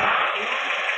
sound